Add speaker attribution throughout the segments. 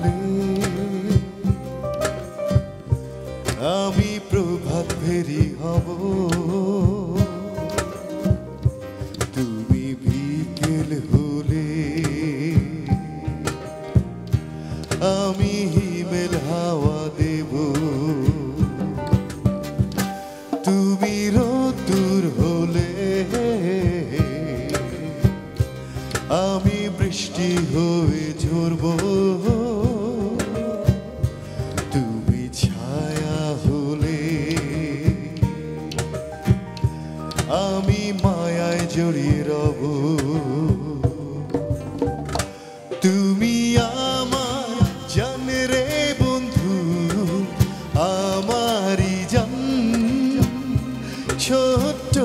Speaker 1: বলে, আমি প্রভাত ফেরি হব। তুমি বিকেল হলে, আমি হিমেল হাওয়া দেব। তুমি রোদুর হলে, আমি বৃষ্টি হয়ে ঝরবো। মায়ায় জড়িয়ে রব। তুমি আমার জান রে বন্ধু আমারি জান। ছোট্ট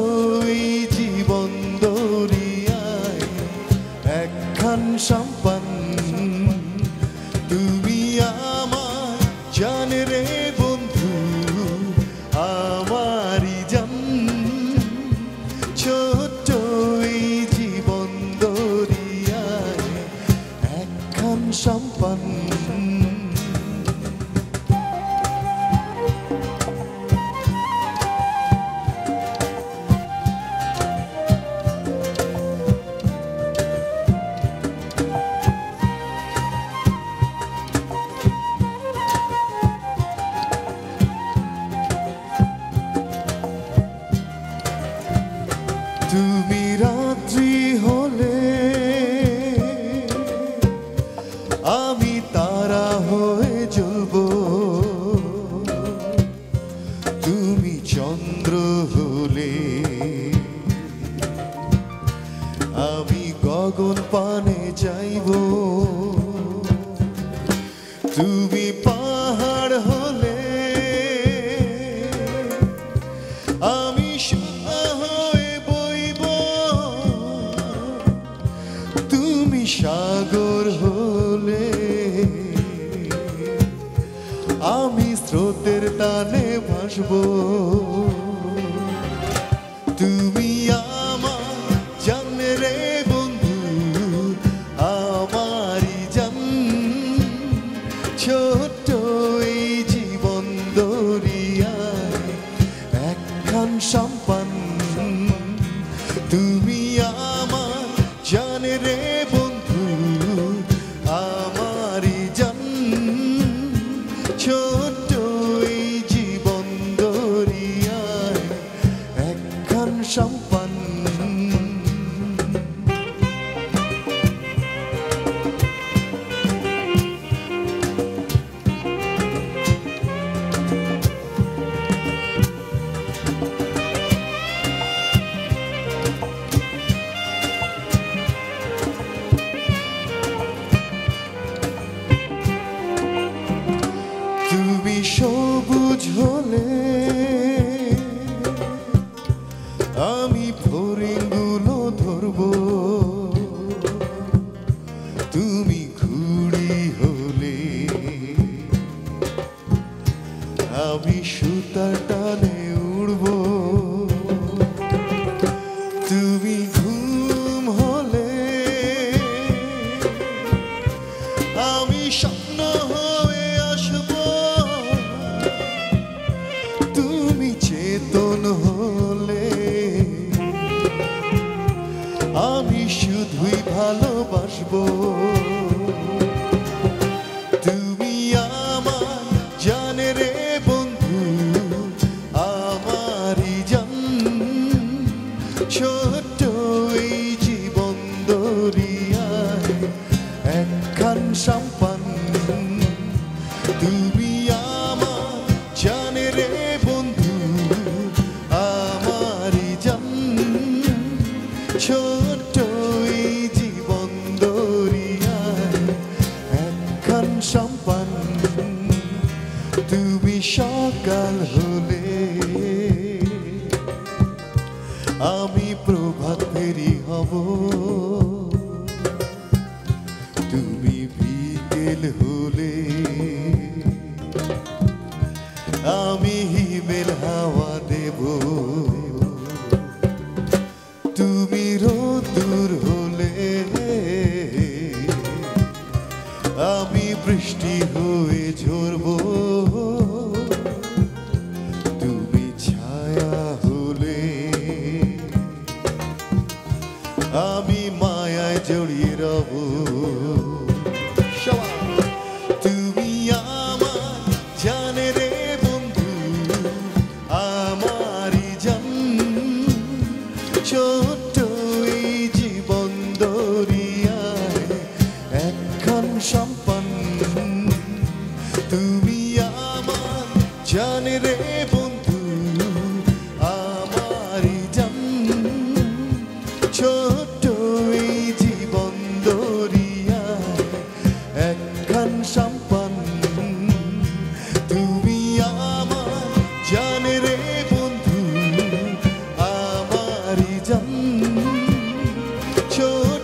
Speaker 1: আগুন পানে যাইব। তুমি পাহাড় হলে আমি হয়ে বইব। তুমি সাগর হলে আমি স্রোতের টানে ভাসবো। ধরি ফরিঙ্গুলো ধরবো। তুই ভালোবাসবো। তুমি আমার জানে রে বন্ধু, আমারই জান। ছোট্ট এই জীবন দরিয়ায় একখান সম্পান তুমি তুমি আমার জান রে বন্ধু, আমারই জান। ছোট এই জীবন দরিয়া একখান সম্পান। তুমি আমার জান রে বন্ধু, আমারই জান। ছোট